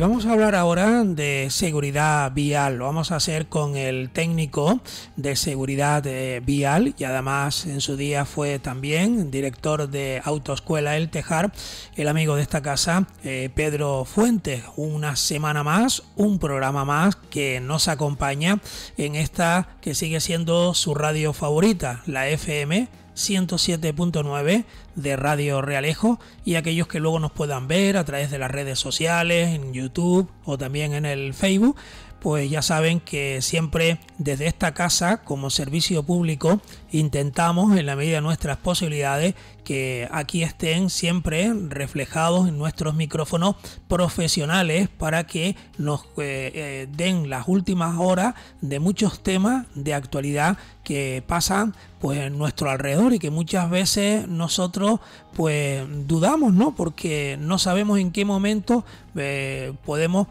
Vamos a hablar ahora de seguridad vial. Lo vamos a hacer con el técnico de seguridad eh, vial y además en su día fue también director de Autoescuela El Tejar, el amigo de esta casa, eh, Pedro Fuentes. Una semana más, un programa más que nos acompaña en esta que sigue siendo su radio favorita, la FM 107.9 de Radio Realejo y aquellos que luego nos puedan ver a través de las redes sociales, en YouTube o también en el Facebook, pues ya saben que siempre desde esta casa como servicio público intentamos en la medida de nuestras posibilidades que aquí estén siempre reflejados en nuestros micrófonos profesionales para que nos eh, eh, den las últimas horas de muchos temas de actualidad que pasan pues en nuestro alrededor y que muchas veces nosotros pues dudamos, ¿no? Porque no sabemos en qué momento eh, podemos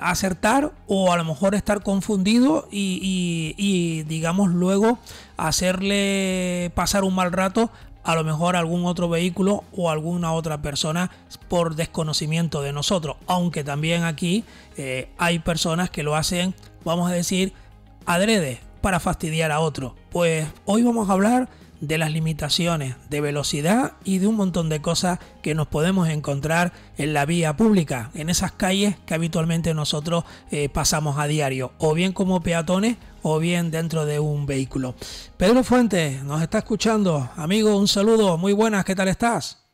acertar o a lo mejor estar confundidos y, y digamos luego hacerle pasar un mal rato a lo mejor algún otro vehículo o alguna otra persona por desconocimiento de nosotros. Aunque también aquí eh, hay personas que lo hacen, vamos a decir, adrede para fastidiar a otro. Pues hoy vamos a hablar de las limitaciones de velocidad y de un montón de cosas que nos podemos encontrar en la vía pública, en esas calles que habitualmente nosotros eh, pasamos a diario, o bien como peatones o bien dentro de un vehículo. Pedro Fuentes nos está escuchando. Amigo, un saludo, muy buenas, ¿qué tal estás?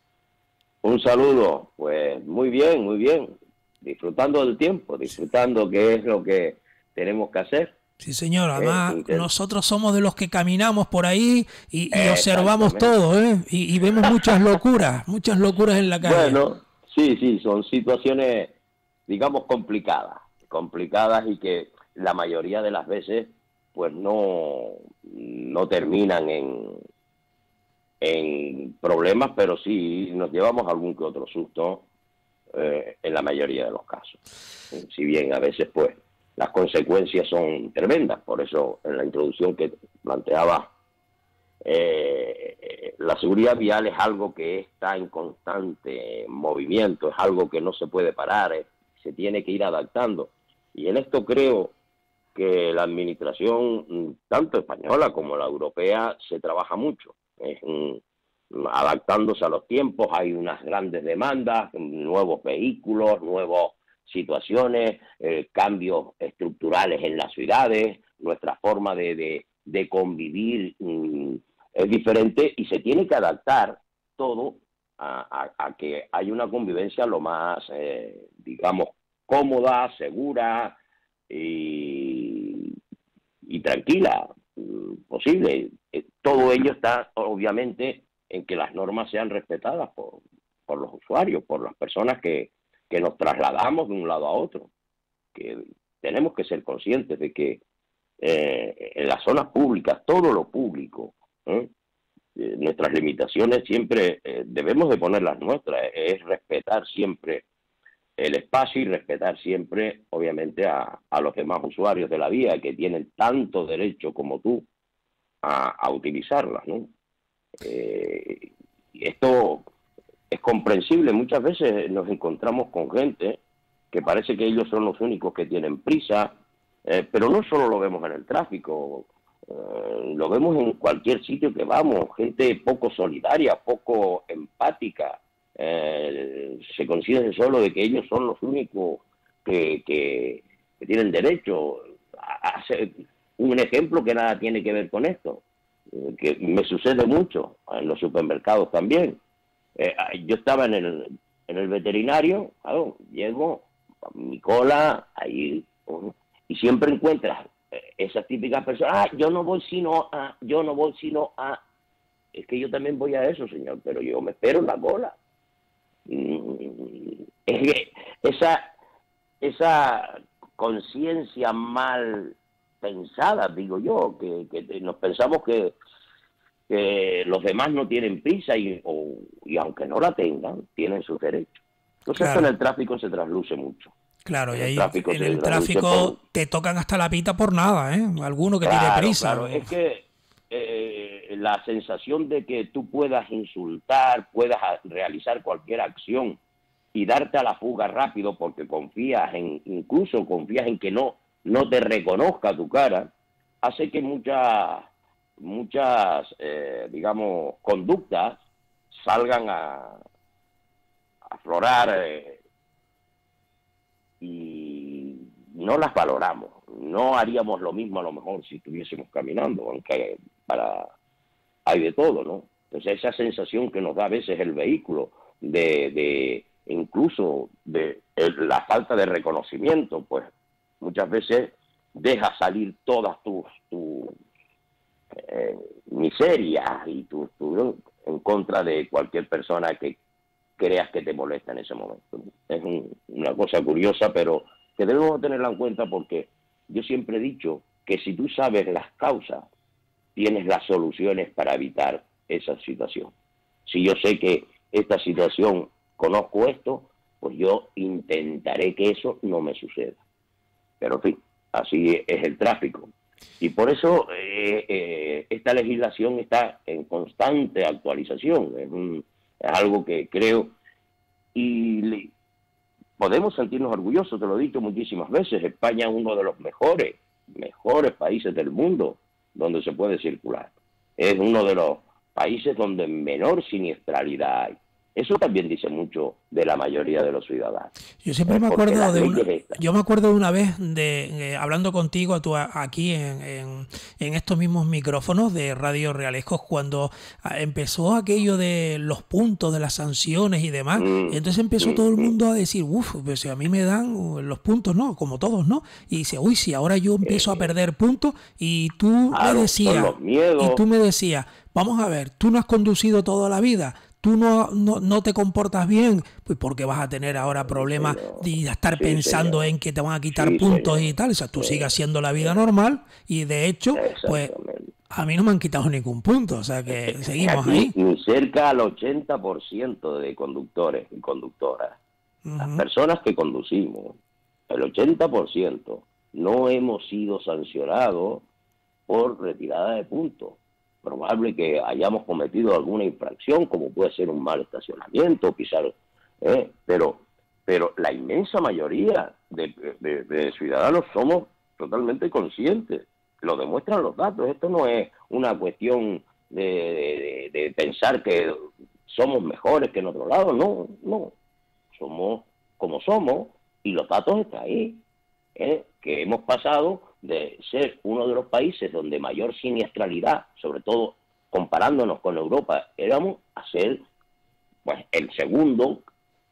Un saludo, pues muy bien, muy bien. Disfrutando del tiempo, disfrutando qué es lo que tenemos que hacer. Sí, señor. Además, nosotros somos de los que caminamos por ahí y, observamos todo, ¿eh? Y, vemos muchas locuras, muchas locuras en la calle. Bueno, sí, sí, son situaciones, digamos, complicadas, complicadas y que la mayoría de las veces, pues no, no terminan en, en problemas, pero sí nos llevamos algún que otro susto eh, en la mayoría de los casos. Si bien a veces, pues, las consecuencias son tremendas. Por eso, en la introducción que planteaba, eh, la seguridad vial es algo que está en constante movimiento, es algo que no se puede parar, se tiene que ir adaptando. Y en esto creo que la administración, mm, tanto española como la europea, se trabaja mucho. adaptándose a los tiempos, hay unas grandes demandas, nuevos vehículos, nuevos situaciones, eh, cambios estructurales en las ciudades, nuestra forma de, de, convivir mm, es diferente y se tiene que adaptar todo a, que haya una convivencia lo más, eh, digamos, cómoda, segura y, y tranquila mm, posible. Eh, todo ello está obviamente en que las normas sean respetadas por, por los usuarios, por las personas que, que nos trasladamos de un lado a otro, que tenemos que ser conscientes de que eh, en las zonas públicas, todo lo público, ¿eh? Nuestras limitaciones siempre debemos de poner las nuestras, es respetar siempre el espacio y respetar siempre, obviamente, a, los demás usuarios de la vía que tienen tanto derecho como tú a, a utilizarlas, ¿no? esto es comprensible. Muchas veces nos encontramos con gente que parece que ellos son los únicos que tienen prisa, eh, pero no solo lo vemos en el tráfico, eh, lo vemos en cualquier sitio que vamos, gente poco solidaria, poco empática, eh, se considera solo de que ellos son los únicos que, que, tienen derecho a hacer un ejemplo que nada tiene que ver con esto, que me sucede mucho en los supermercados también. Eh, ah, yo estaba en el, en el veterinario, llego, mi cola, ahí, y siempre encuentras eh, esas típicas personas, ah, yo no voy sino a, yo no voy sino a, es que yo también voy a eso, señor, pero yo me espero en la cola. Mm, es que esa, esa conciencia mal pensada, digo yo, que, que nos pensamos que que los demás no tienen prisa y, y aunque no la tengan, tienen sus derechos. Entonces esto en el tráfico se trasluce mucho. Claro, y ahí en el tráfico te tocan hasta la pita por nada, ¿eh? Alguno que tiene prisa. Claro, es que eh, la sensación de que tú puedas insultar, puedas realizar cualquier acción y darte a la fuga rápido porque confías en, incluso confías en que no, no te reconozca tu cara, hace que muchas, muchas, eh, digamos, conductas salgan a, aflorar eh, y no las valoramos. No haríamos lo mismo a lo mejor si estuviésemos caminando, aunque para hay de todo, ¿no? Entonces esa sensación que nos da a veces el vehículo de, de incluso de la falta de reconocimiento, pues muchas veces deja salir todas tus tu, eh, miserias y tu, en contra de cualquier persona que creas que te molesta en ese momento. Es una cosa curiosa, pero que debemos tenerla en cuenta porque yo siempre he dicho que si tú sabes las causas, tienes las soluciones para evitar esa situación. Si yo sé que esta situación, conozco esto, pues yo intentaré que eso no me suceda. Pero en fin, así es el tráfico. Y por eso eh, eh, esta legislación está en constante actualización. Es, algo que creo y podemos sentirnos orgullosos, te lo he dicho muchísimas veces. España es uno de los mejores, mejores países del mundo donde se puede circular. Es uno de los países donde menor siniestralidad hay. Eso también dice mucho de la mayoría de los ciudadanos. Yo siempre me acuerdo de una, yo me acuerdo de una vez de eh, hablando contigo tú, aquí en, en, estos mismos micrófonos de Radio Realescos cuando ah, empezó aquello de los puntos de las sanciones y demás. Mm, entonces empezó mm, todo el mm. mundo a decir, uff, pues a mí me dan uh, los puntos, ¿no? Como todos, ¿no? Y dice, uy, si ahora yo empiezo a perder puntos y tú me decías, y tú me decías, vamos a ver, tú no has conducido toda la vida tú no, no, te comportas bien, pues porque vas a tener ahora problemas de estar pensando en que te van a quitar puntos y tal. O sea, tú sigas haciendo la vida normal y de hecho, pues a mí no me han quitado ningún punto. O sea que seguimos ahí. Cerca al 80% de conductores y conductoras, las personas que conducimos, el 80% no hemos sido sancionados por retirada de puntos probable que hayamos cometido alguna infracción, como puede ser un mal estacionamiento, pisar, ¿eh? pero, pero la inmensa mayoría de, ciudadanos somos totalmente conscientes, lo demuestran los datos, esto no es una cuestión de, pensar que somos mejores que en otro lado, no, no, somos como somos y los datos están ahí, ¿eh? que hemos pasado de ser uno de los países donde mayor siniestralidad, sobre todo comparándonos con Europa, éramos a ser pues, el segundo,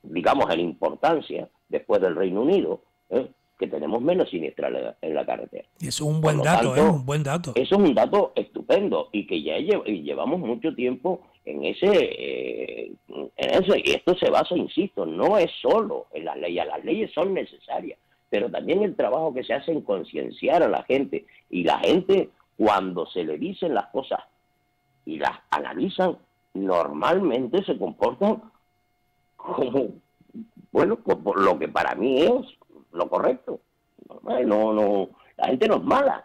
digamos, en importancia después del Reino Unido, ¿eh? que tenemos menos siniestralidad en la carretera. Eso es un buen dato, ¿eh? un buen dato. Eso es un dato estupendo y que ya llevamos mucho tiempo en ese, eh, en eso, y esto se basa, insisto, no es solo en las leyes, las leyes son necesarias, pero también el trabajo que se hace en concienciar a la gente. Y la gente, cuando se le dicen las cosas y las analizan, normalmente se comportan como, bueno, por lo que para mí es lo correcto. No, no, la gente no es mala.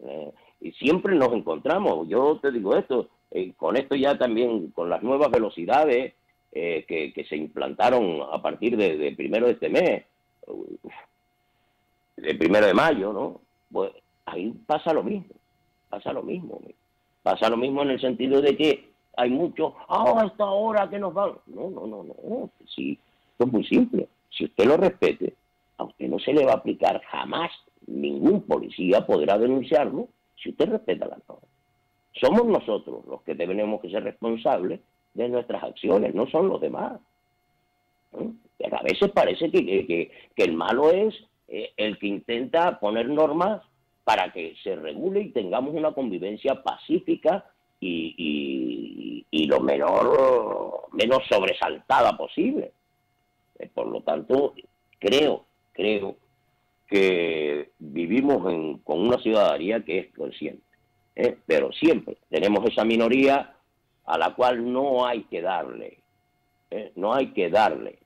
Eh, y siempre nos encontramos, yo te digo esto, eh, con esto ya también, con las nuevas velocidades eh, que, se implantaron a partir de, primero de este mes, el primero de mayo, ¿no? Pues ahí pasa lo mismo, pasa lo mismo. Pasa lo mismo en el sentido de que hay muchos, ah, esta hora que nos van. No, no, no, no. Sí, esto es muy simple. Si usted lo respete, a usted no se le va a aplicar jamás. Ningún policía podrá denunciarlo si usted respeta la norma. Somos nosotros los que tenemos que ser responsables de nuestras acciones, no son los demás. a veces parece que, que, que el malo es eh, el que intenta poner normas para que se regule y tengamos una convivencia pacífica y, lo menor, menos sobresaltada posible. Eh, por lo tanto, creo, creo que vivimos con una ciudadanía que es consciente, ¿eh? pero siempre tenemos esa minoría a la cual no hay que darle, no hay que darle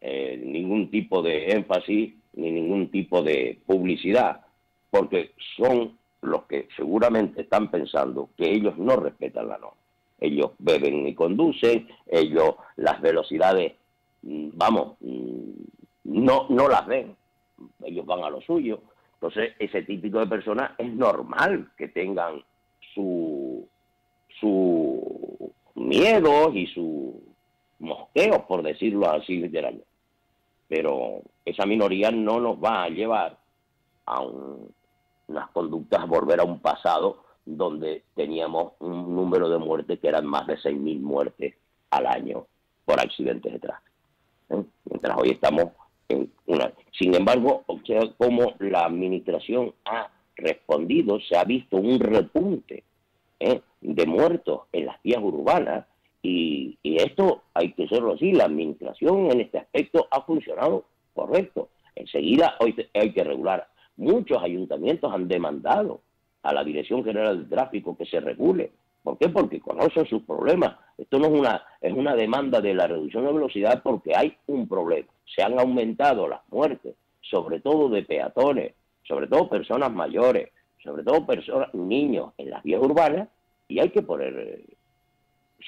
ningún tipo de énfasis ni ningún tipo de publicidad, porque son los que seguramente están pensando que ellos no respetan la norma. Ellos beben y conducen, ellos las velocidades mm, vamos, mm, no, no las ven, ellos van a lo suyo. Entonces, ese típico de personas es normal que tengan su, su miedos y sus mosqueos, por decirlo así literalmente. Pero esa minoría no nos va a llevar a unas conductas, a volver a un pasado donde teníamos un número de muertes que eran más de 6.000 muertes al año por accidentes de tráfico. ¿eh? Mientras hoy estamos en una... Sin embargo, observa cómo la administración ha respondido, se ha visto un repunte ¿eh? de muertos en las vías urbanas y, esto hay que serlo así, la administración en este aspecto ha funcionado correcto. Enseguida hoy hay que regular. Muchos ayuntamientos han demandado a la Dirección General del Tráfico que se regule. ¿Por qué? Porque conocen sus problemas. Esto no es una, es una demanda de la reducción de velocidad porque hay un problema. Se han aumentado las muertes, sobre todo de peatones, sobre todo personas mayores, sobre todo personas, niños en las vías urbanas, y hay que poner eh,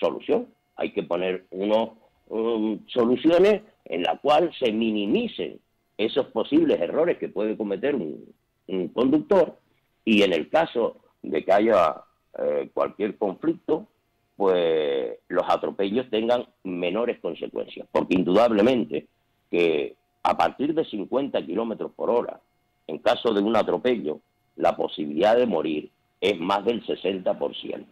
solución. Hay que poner unos um, soluciones en la cual se minimicen esos posibles errores que puede cometer un conductor y en el caso de que haya eh, cualquier conflicto, pues los atropellos tengan menores consecuencias, porque indudablemente que a partir de 50 kilómetros por hora, en caso de un atropello, la posibilidad de morir es más del 60%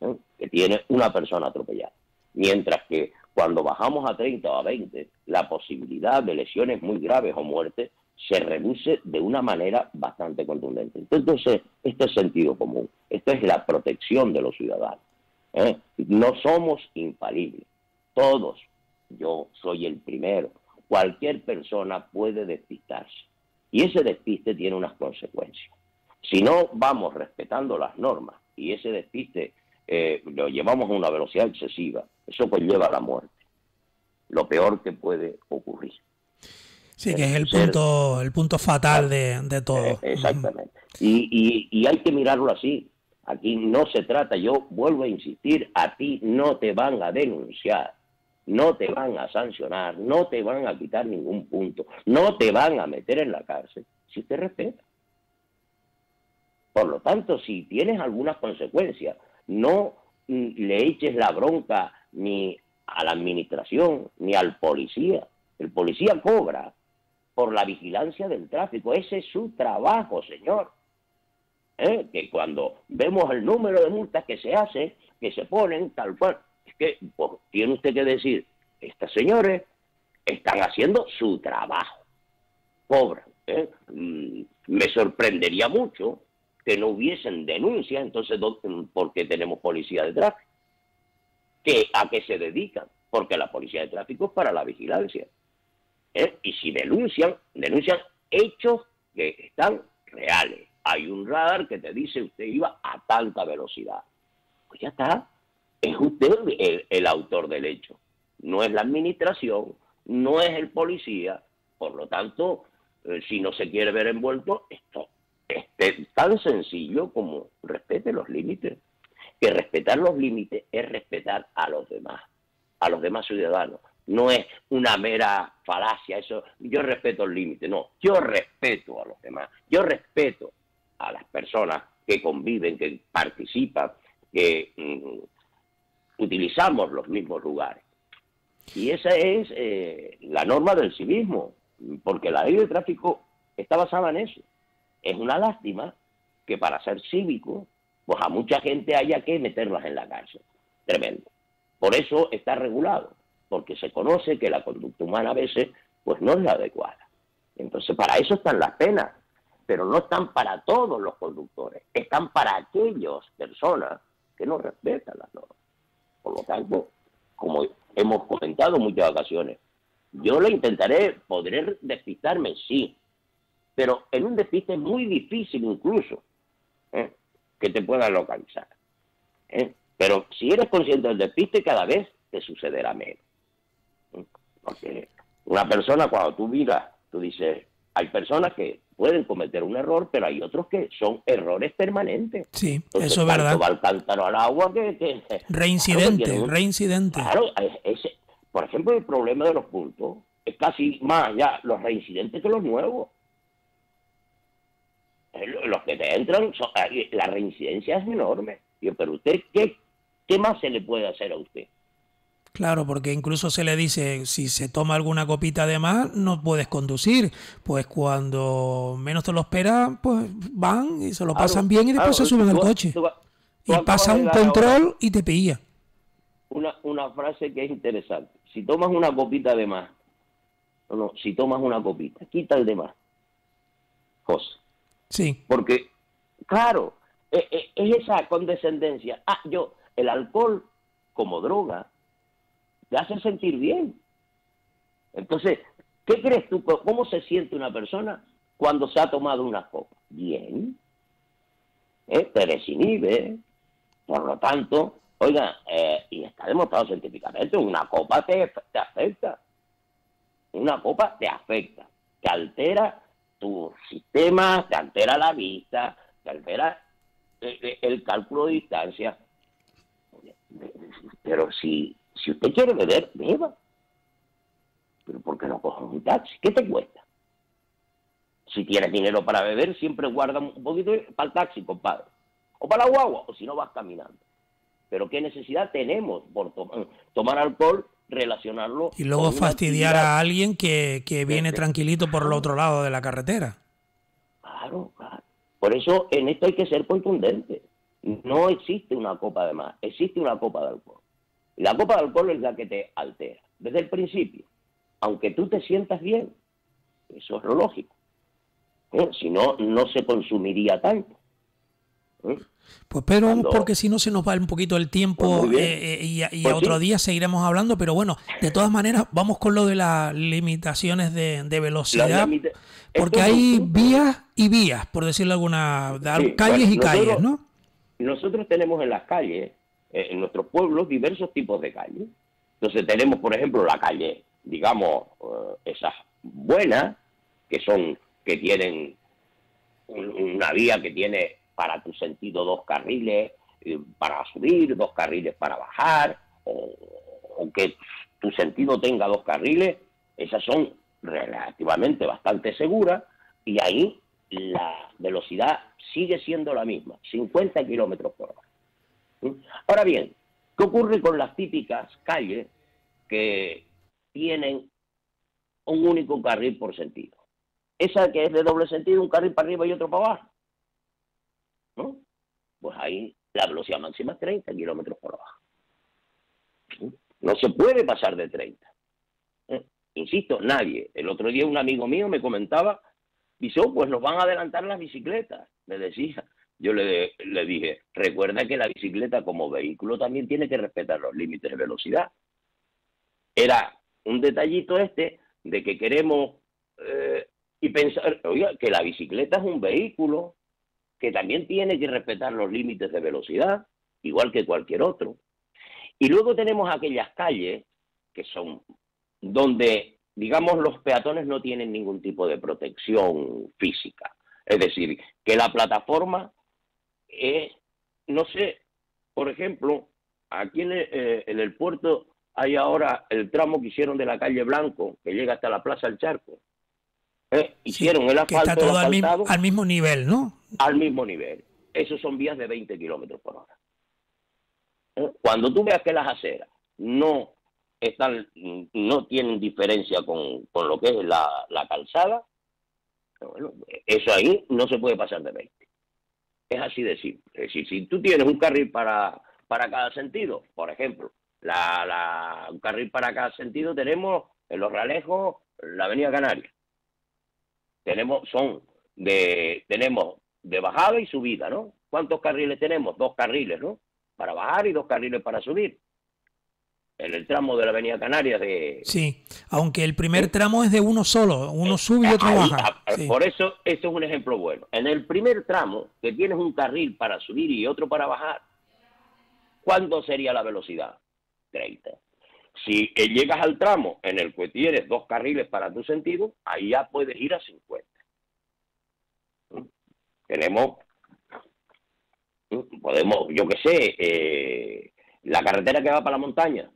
¿eh? que tiene una persona atropellada. Mientras que cuando bajamos a 30 o a 20, la posibilidad de lesiones muy graves o muerte se reduce de una manera bastante contundente. Entonces, esto es sentido común, esto es la protección de los ciudadanos. ¿eh? No somos infalibles, todos, yo soy el primero, cualquier persona puede despistarse y ese despiste tiene unas consecuencias. Si no vamos respetando las normas y ese despiste eh, lo llevamos a una velocidad excesiva, eso conlleva a la muerte, lo peor que puede ocurrir. Sí, que es el punto, el punto fatal de, todo. Eh, exactamente. Y, y, hay que mirarlo así. Aquí no se trata, yo vuelvo a insistir, a ti no te van a denunciar, no te van a sancionar, no te van a quitar ningún punto, no te van a meter en la cárcel si te respeta. Por lo tanto, si tienes algunas consecuencias, no mm, le eches la bronca ni a la administración ni al policía. El policía cobra, por la vigilancia del tráfico. Ese es su trabajo, señor. ¿Eh? Que cuando vemos el número de multas que se hace, que se ponen tal cual, es que pues, tiene usted que decir, estas señores están haciendo su trabajo, cobran. ¿eh? Mm, me sorprendería mucho que no hubiesen denuncias, entonces, ¿por qué tenemos policía de tráfico? ¿Que, ¿A qué se dedican? Porque la policía de tráfico es para la vigilancia. ¿eh? y si denuncian, denuncian hechos que están reales. Hay un radar que te dice usted iba a tanta velocidad. Pues ya está. Es usted el, autor del hecho. No es la administración, no es el policía. Por lo tanto, eh, si no se quiere ver envuelto, esto es tan sencillo como respete los límites. Que respetar los límites es respetar a los demás, a los demás ciudadanos no es una mera falacia, eso, yo respeto el límite, no, yo respeto a los demás, yo respeto a las personas que conviven, que participan, que mm, utilizamos los mismos lugares. Y esa es eh, la norma del civismo, porque la ley de tráfico está basada en eso. Es una lástima que para ser cívico, pues a mucha gente haya que meterlas en la cárcel. Tremendo. Por eso está regulado porque se conoce que la conducta humana a veces pues no es la adecuada. Entonces, para eso están las penas, pero no están para todos los conductores, están para aquellas personas que no respetan las normas. Por lo tanto, como hemos comentado en muchas ocasiones, yo le intentaré, podré despistarme, sí, pero en un despiste es muy difícil incluso ¿eh? Que te puedan localizar. ¿eh? Pero si eres consciente del despiste, cada vez te sucederá menos. Porque una persona, cuando tú miras, tú dices, hay personas que pueden cometer un error, pero hay otros que son errores permanentes. Sí, eso es verdad. va al cántaro al agua que... reincidente, reincidente. Claro, por ejemplo, el problema de los puntos es casi más ya los reincidentes que los nuevos. Los que te entran, la reincidencia es enorme. pero usted, ¿qué, ¿qué más se le puede hacer a usted? Claro, porque incluso se le dice, si se toma alguna copita de más, no puedes conducir. Pues cuando menos te lo esperas, pues van y se lo pasan bien y después se suben al coche. y pasa un control y te pilla. Una, una frase que es interesante. Si tomas una copita de más, no, no, si tomas una copita, quita el de más. Cosa. Sí. Porque, claro, es, e, es esa condescendencia. Ah, yo, el alcohol como droga te hace sentir bien. Entonces, ¿qué crees tú? ¿Cómo se siente una persona cuando se ha tomado una copa? Bien. ¿Eh? Te desinhibe. Por lo tanto, oiga, eh, y está demostrado científicamente, una copa te afecta. Una copa te afecta. Te altera tu sistema, te altera la vista, te altera el, el cálculo de distancia. Pero si si usted quiere beber, beba. Pero ¿por qué no coja un taxi? ¿Qué te cuesta? Si tienes dinero para beber, siempre guarda un poquito para el taxi, compadre. O para la guagua, o si no vas caminando. Pero ¿qué necesidad tenemos por tomar alcohol, relacionarlo? Y luego fastidiar a alguien que, que viene tranquilito por el otro lado de la carretera. Claro, claro. Por eso en esto hay que ser contundente. No existe una copa de más, existe una copa de alcohol. La copa de alcohol es la que te altera, desde el principio. Aunque tú te sientas bien, eso es lo lógico. ¿Eh? Si no, no se consumiría tanto. ¿Eh? Pues pero porque si no se nos va un poquito el tiempo pues eh, y, pues otro día seguiremos hablando, pero bueno, de todas maneras vamos con lo de las limitaciones de, velocidad, porque hay vías y vías, por decirlo alguna, calles y calles, ¿no? Nosotros tenemos en las calles eh, en nuestros pueblos diversos tipos de calles. Entonces tenemos, por ejemplo, la calle, digamos, eh, esas buenas, que son, que tienen una vía que tiene para tu sentido dos carriles eh, para subir, dos carriles para bajar, o, o, que tu sentido tenga dos carriles, esas son relativamente bastante seguras y ahí la velocidad sigue siendo la misma, 50 kilómetros por hora. Ahora bien, ¿qué ocurre con las típicas calles que tienen un único carril por sentido? Esa que es de doble sentido, un carril para arriba y otro para abajo. ¿No? Pues ahí la velocidad máxima es 30 kilómetros por hora. No se puede pasar de 30. ¿Eh? Insisto, nadie. El otro día un amigo mío me comentaba, dice, oh, pues nos van a adelantar las bicicletas. Me decía, yo le, le dije, recuerda que la bicicleta como vehículo también tiene que respetar los límites de velocidad. Era un detallito este de que queremos eh, y pensar, oiga, que la bicicleta es un vehículo que también tiene que respetar los límites de velocidad, igual que cualquier otro. Y luego tenemos aquellas calles que son donde, digamos, los peatones no tienen ningún tipo de protección física. Es decir, que la plataforma es, no sé, por ejemplo, aquí en el, eh, en el, puerto hay ahora el tramo que hicieron de la calle Blanco, que llega hasta la Plaza del Charco. ¿Eh? Hicieron el asfalto. Que está todo al mismo, al mismo, nivel, ¿no? Al mismo nivel. Esos son vías de 20 kilómetros por hora. ¿Eh? Cuando tú veas que las aceras no están, no tienen diferencia con, con lo que es la, la calzada, bueno, eso ahí no se puede pasar de 20. Es así de simple. Es decir, si tú tienes un carril para, para cada sentido, por ejemplo, la, la, un carril para cada sentido tenemos en Los Realejos la Avenida Canaria. Tenemos, son de, tenemos de bajada y subida, ¿no? ¿Cuántos carriles tenemos? Dos carriles, ¿no? Para bajar y dos carriles para subir en el tramo de la Avenida Canarias de... Sí, aunque el primer tramo es de uno solo, uno eh, sube y otro baja. Por eso, esto es un ejemplo bueno. En el primer tramo, que tienes un carril para subir y otro para bajar, ¿cuánto sería la velocidad? 30. Si llegas al tramo en el que tienes dos carriles para tu sentido, ahí ya puedes ir a 50. Tenemos, ¿Mm? podemos, yo qué sé, eh, la carretera que va para la montaña,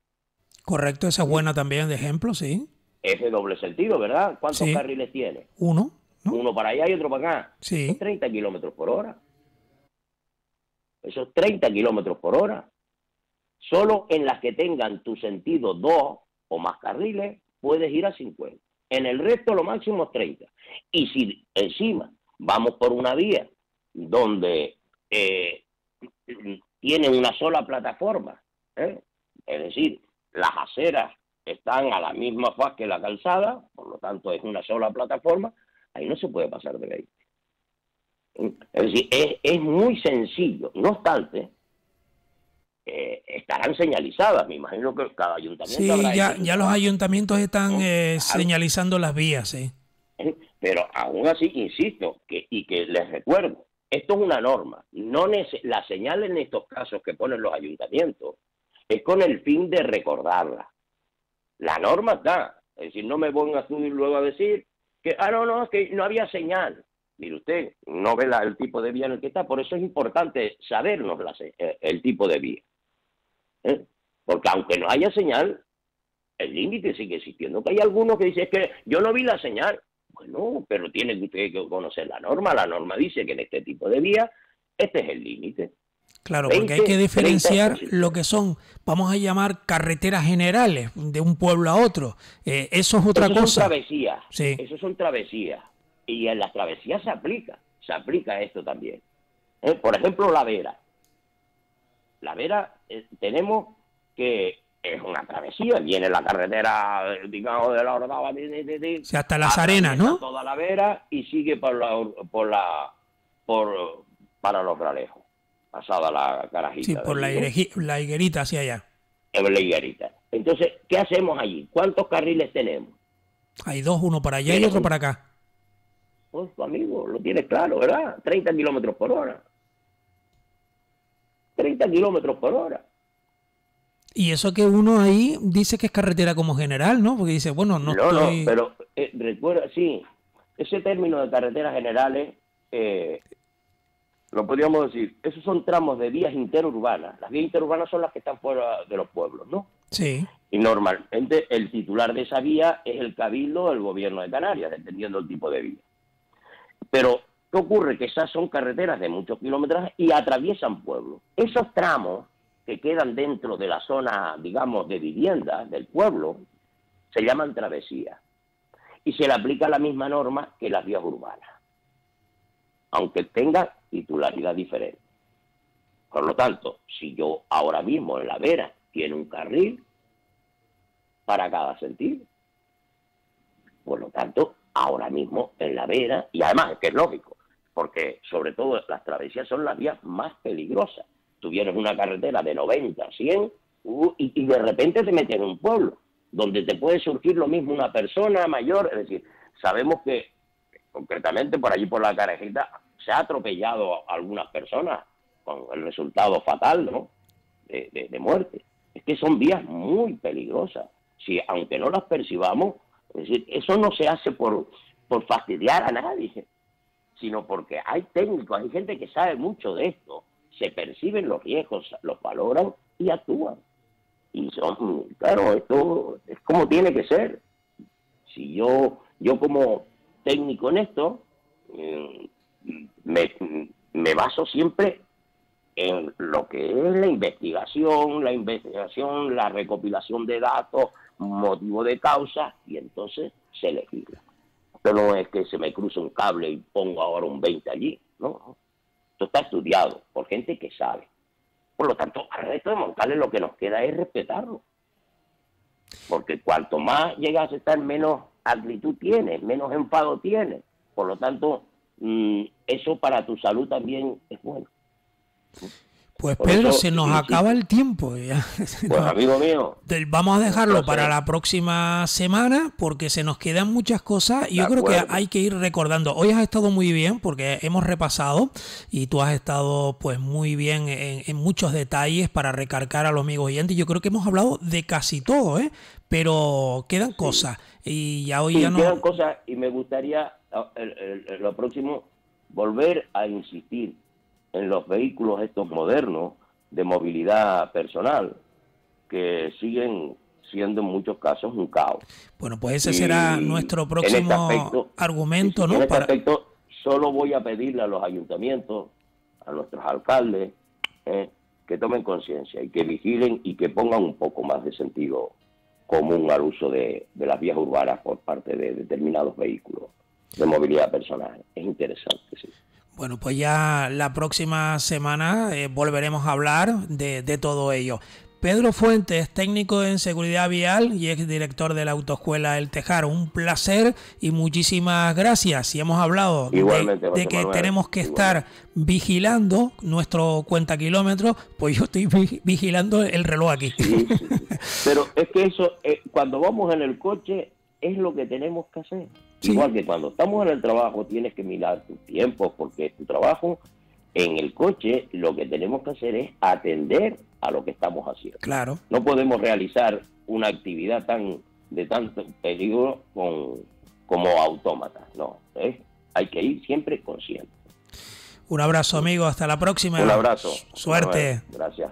Correcto, esa es buena también de ejemplo, sí. Ese doble sentido, ¿verdad? ¿Cuántos carriles tiene? Uno. Uno para allá y otro para acá. Sí. 30 kilómetros por hora. Esos 30 kilómetros por hora. Solo en las que tengan tu sentido dos o más carriles puedes ir a 50. En el resto lo máximo es 30. Y si encima vamos por una vía donde eh, tienen una sola plataforma, ¿eh? es decir, las aceras están a la misma faz que la calzada, por lo tanto es una sola plataforma, ahí no se puede pasar de 20. Es decir, es, muy sencillo. No obstante, eh, estarán señalizadas. Me imagino que cada ayuntamiento. Sí, ya, ya los ayuntamientos están eh, señalizando las vías, sí. Pero aún así, insisto, que, y que les recuerdo, esto es una norma. No la señal en estos casos que ponen los ayuntamientos es con el fin de recordarla. La norma está. Es decir, no me ponga a luego a decir que, ah, no, no, es que no había señal. Mire usted, no ve el tipo de vía en el que está, por eso es importante sabernos eh, el tipo de vía. ¿Eh? Porque aunque no haya señal, el límite sigue existiendo. Que hay algunos que dicen que yo no vi la señal. Bueno, pero tiene usted que conocer la norma. La norma dice que en este tipo de vía, este es el límite. Claro, porque hay que diferenciar lo que son, vamos a llamar carreteras generales de un pueblo a otro. Eh, eso es otra eso cosa. Son travesías. Sí. Eso son travesías. Y en las travesías se aplica, se aplica esto también. ¿Eh? Por ejemplo, la Vera. La Vera eh, tenemos que es una travesía, viene la carretera, digamos, de la Ordaba de, hasta las arenas, ¿no? Toda la Vera y sigue por la, por la, por, para los gralejos pasada la carajita. Sí, por la, la, higuerita hacia allá. La higuerita. Entonces, ¿qué hacemos allí? ¿Cuántos carriles tenemos? Hay dos, uno para allá y otro para acá. Pues, amigo, lo tienes claro, ¿verdad? 30 kilómetros por hora. 30 kilómetros por hora. Y eso que uno ahí dice que es carretera como general, ¿no? Porque dice, bueno, no, no No, pero eh, recuerda, sí, ese término de carreteras generales eh, lo podríamos decir, esos son tramos de vías interurbanas. Las vías interurbanas son las que están fuera de los pueblos, ¿no? Sí. Y normalmente el titular de esa vía es el cabildo del gobierno de Canarias, dependiendo del tipo de vía. Pero, ¿qué ocurre? Que esas son carreteras de muchos kilómetros y atraviesan pueblos. Esos tramos que quedan dentro de la zona, digamos, de vivienda del pueblo, se llaman travesías. Y se le aplica la misma norma que las vías urbanas. Aunque tenga titularidad diferente. Por lo tanto, si yo ahora mismo en la vera tiene un carril para cada sentido, por lo tanto, ahora mismo en la vera, y además que es lógico, porque sobre todo las travesías son las vías más peligrosas. Tú vienes una carretera de 90, 100 uh, y, de repente te metes en un pueblo donde te puede surgir lo mismo una persona mayor, es decir, sabemos que concretamente por allí por la carajita se ha atropellado a algunas personas con el resultado fatal, ¿no? De, muerte. Es que son vías muy peligrosas. Si, aunque no las percibamos, es decir, eso no se hace por, por fastidiar a nadie, sino porque hay técnicos, hay gente que sabe mucho de esto, se perciben los riesgos, los valoran y actúan. Y son, claro, esto es como tiene que ser. Si yo, yo como técnico en esto, eh, me, baso siempre en lo que es la investigación, la investigación, la recopilación de datos, motivo de causa, y entonces se legisla. Pero no es que se me cruce un cable y pongo ahora un 20 allí, no. Esto está estudiado por gente que sabe. Por lo tanto, al resto de Montales lo que nos queda es respetarlo. Porque cuanto más llegas a estar, menos actitud tienes, menos enfado tienes. Por lo tanto, Mm, eso para tu salud también es bueno. Pues Pedro, se nos acaba el tiempo. Ya. Pues amigo mío. Vamos a dejarlo para la próxima semana porque se nos quedan muchas cosas y yo creo que hay que ir recordando. Hoy has estado muy bien porque hemos repasado y tú has estado pues muy bien en, muchos detalles para recargar a los amigos oyentes. Yo creo que hemos hablado de casi todo, ¿eh? pero quedan cosas y ya hoy ya no... Quedan cosas y me gustaría lo próximo, volver a insistir en los vehículos estos modernos de movilidad personal que siguen siendo en muchos casos un caos. Bueno, pues ese será nuestro este próximo argumento, ¿no? En este aspecto, solo voy a pedirle a los ayuntamientos, a nuestros alcaldes, eh, que tomen conciencia y que vigilen y que pongan un poco más de sentido común al uso de, las vías urbanas por parte de determinados vehículos de movilidad personal. Es interesante, sí. Bueno, pues ya la próxima semana eh, volveremos a hablar de, de, todo ello. Pedro Fuentes, técnico en seguridad vial y ex director de la autoescuela El Tejar. Un placer y muchísimas gracias. Y hemos hablado de, que tenemos que estar vigilando nuestro cuenta kilómetros, pues yo estoy vigilando el reloj aquí. Pero es que eso, eh, cuando vamos en el coche, es lo que tenemos que hacer. Igual que cuando estamos en el trabajo, tienes que mirar tus tiempos, porque tu trabajo en el coche lo que tenemos que hacer es atender a lo que estamos haciendo. Claro. No podemos realizar una actividad tan de tanto peligro con, como autómata, no, hay que ir siempre consciente. Un abrazo amigo, hasta la próxima. Un abrazo. Suerte. Gracias.